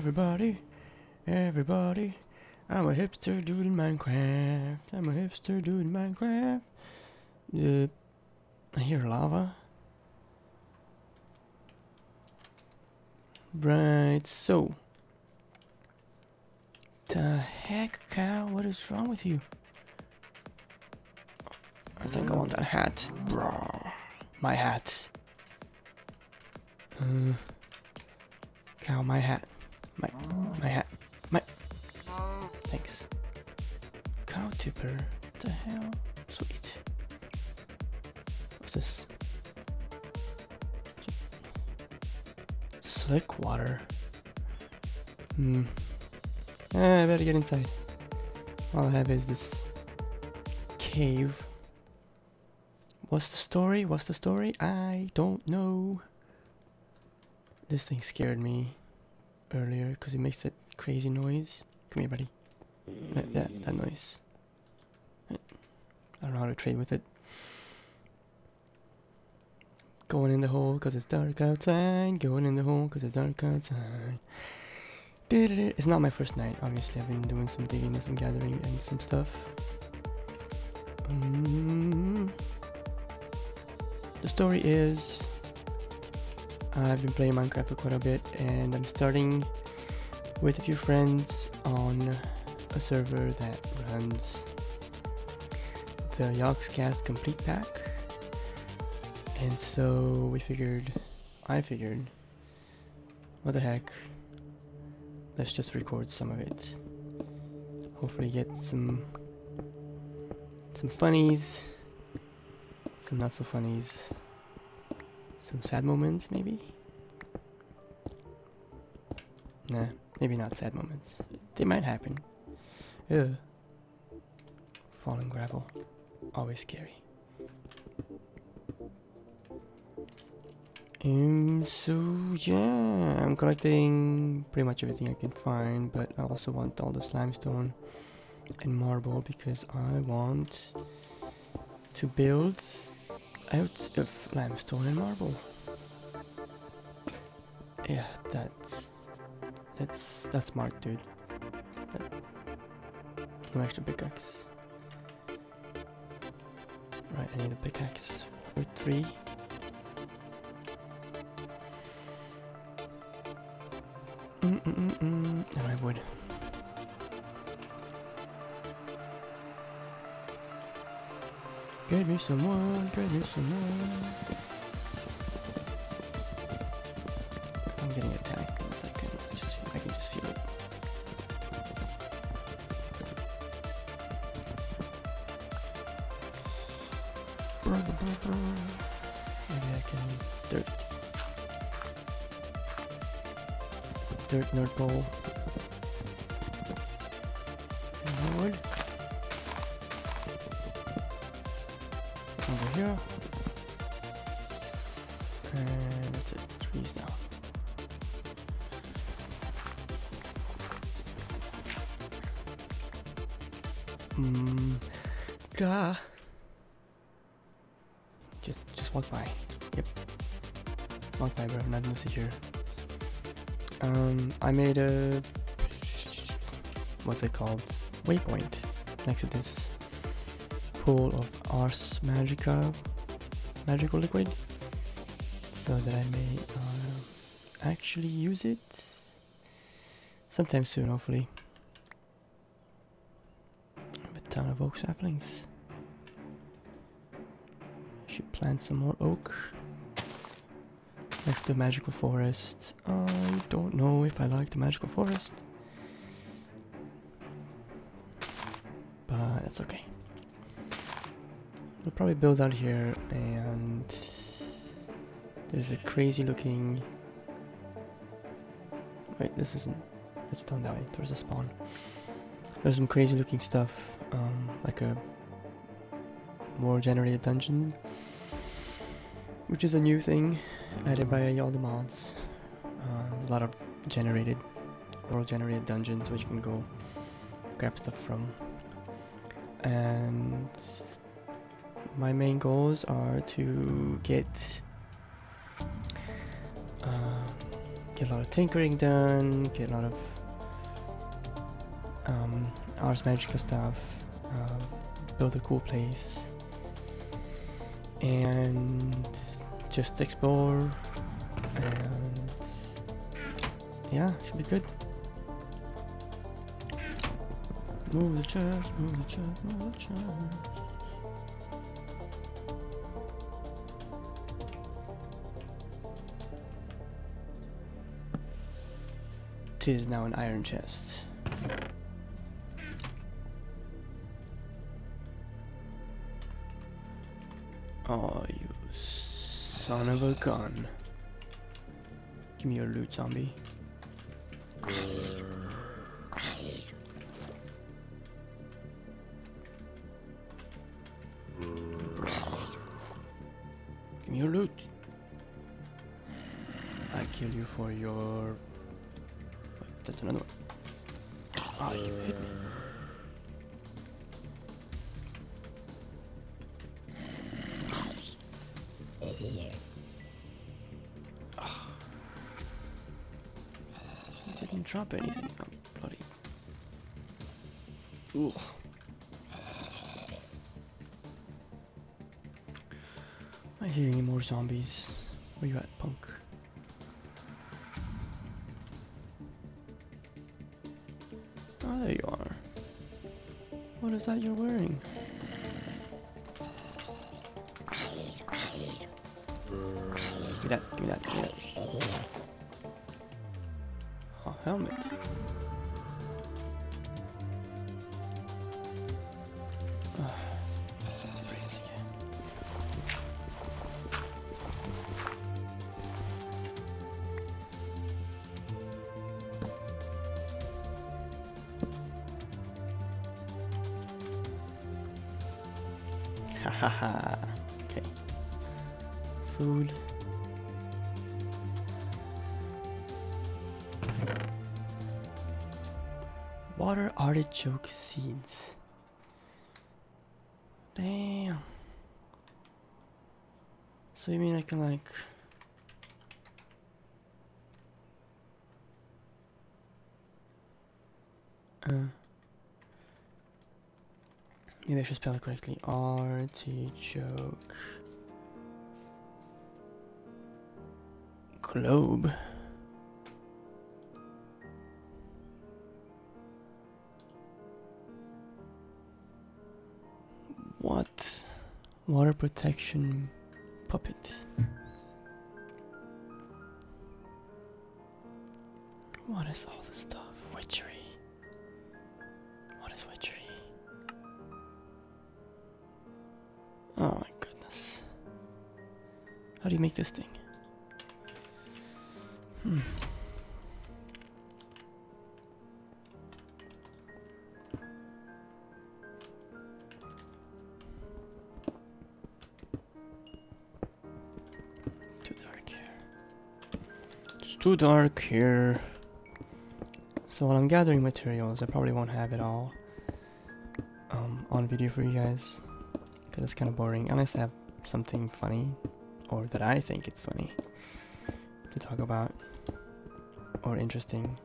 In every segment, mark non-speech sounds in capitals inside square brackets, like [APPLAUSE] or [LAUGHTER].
Everybody, everybody, I'm a hipster dude in Minecraft. I'm a hipster dude in Minecraft. Uh, I hear lava. Right, so. The heck, cow? What is wrong with you? I think I want that hat. Bruh. My hat. Uh, cow, my hat. My, my hat. My. Thanks. Cow tipper. What the hell? Sweet. What's this? Slick water. Hmm. Eh, I better get inside. All I have is this cave. What's the story? What's the story? I don't know. This thing scared me earlier because it makes that crazy noise. Come here, buddy. That, that, that noise. I don't know how to trade with it. Going in the hole because it's dark outside. Going in the hole because it's dark outside. It's not my first night, obviously. I've been doing some digging and some gathering and some stuff. Um, the story is I've been playing Minecraft for quite a bit and I'm starting with a few friends on a server that runs the Yogscast Complete Pack. And so we figured, I figured, what the heck, let's just record some of it. Hopefully get some some funnies, some not so funnies, some sad moments maybe. Nah, maybe not sad moments. They might happen. Ugh. Falling gravel, always scary. Um, so yeah, I'm collecting pretty much everything I can find, but I also want all the limestone and marble because I want to build out of limestone and marble. Yeah, that's that's that's smart, dude. That, no extra pickaxe. Right, I need a pickaxe with three. Mm -mm -mm -mm. And I would. Get me someone, get me someone. I'm getting attacked in a second. I just I can just feel it. Maybe I can dirt. Dirt nerd bowl. And Mm, duh. Just, just walk by. Yep. Walk by, bro. Not gonna sit here. Um, I made a what's it called? Waypoint next to this pool of Ars Magica, magical liquid, so that I may uh, actually use it sometime soon, hopefully. Ton of oak saplings. I should plant some more oak next to magical forest. I don't know if I like the magical forest, but that's okay. We'll probably build out here, and there's a crazy looking. Wait, this isn't. It's down that way. There's a spawn. There's some crazy looking stuff, um, like a more generated dungeon, which is a new thing added by all the mods. Uh, there's a lot of generated, world generated dungeons which you can go grab stuff from. And my main goals are to get uh, get a lot of tinkering done, get a lot of um, Ars Magica stuff, uh, build a cool place, and just explore, and yeah, should be good. Move the chest, move the chest, move the chest. Tis now an iron chest. Son of a gun. Give me your loot, zombie. Give me your loot. I kill you for your. Wait, that's another one. Ah, you hit me. Drop anything. Oh, bloody. Ooh. Am I hearing any more zombies? Where you at, punk? Oh, there you are. What is that you're wearing? Give me that, give me that, give me that. Oh, helmet. Ah, brains [LAUGHS] again. Ha ha ha. Okay. Food. Water artichoke seeds. Damn. So you mean I can like uh Maybe I should spell it correctly. Artichoke globe. Water protection poppet. What is all this stuff? Witchery. What is witchery? Oh my goodness. How do you make this thing? Hmm. Too dark here. So while I'm gathering materials, I probably won't have it all um, on video for you guys. Because it's kind of boring. Unless I have something funny, or that I think it's funny, to talk about, or interesting.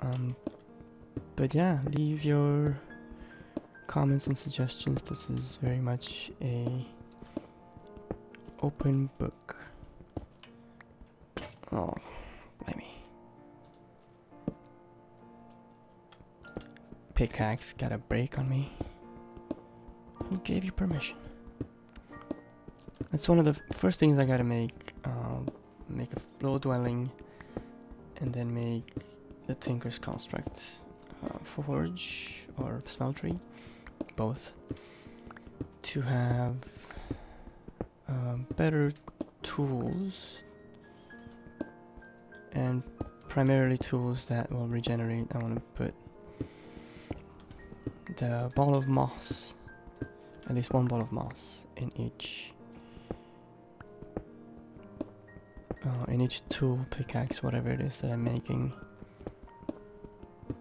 Um, but yeah, leave your comments and suggestions. This is very much a open book. Oh, me. Pickaxe got a break on me. Who gave you permission? That's one of the first things I gotta make. Um, make a low dwelling, and then make the Tinker's Construct uh, forge or smeltery, both, to have um, better tools and primarily tools that will regenerate. I want to put the ball of moss, at least one ball of moss in each. Uh, in each tool, pickaxe, whatever it is that I'm making.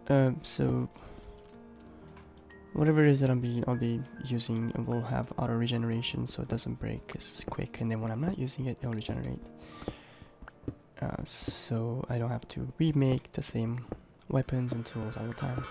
Uh, so whatever it is that I'll be I'll be using it will have auto regeneration so it doesn't break as quick and then when I'm not using it it'll regenerate uh, so I don't have to remake the same weapons and tools all the time.